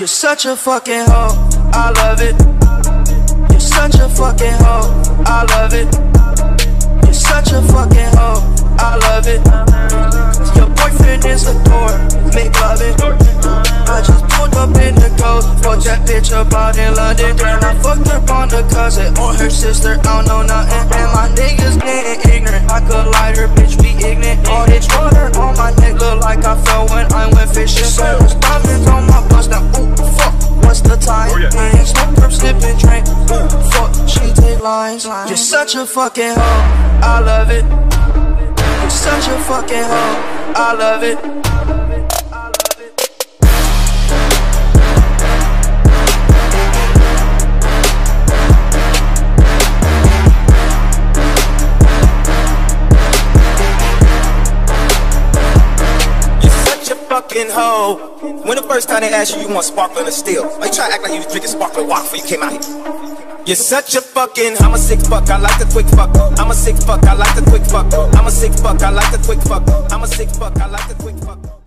You're such a fucking hoe, I love it. You're such a fucking hoe, I love it. You're such a fucking hoe, I love it. Your boyfriend is a door, make love it. I just pulled up in the ghost, fucked that bitch up out in London. Then I fucked up on the cousin or her sister, I don't know nothing. And my niggas getting slipping drink, fuck, she take lines. You're such a fucking hoe, I love it. You're such a fucking hoe, I love it. Fucking hoe. When the first time they asked you, you want sparkling or still? Why you try to act like you was drinking sparkling water before you came out here? You're such a fucking, I'm a sick fuck, I like the quick fuck. I'm a sick fuck, I like the quick fuck. I'm a sick fuck, I like the quick fuck. I'm a sick fuck, I like the quick fuck.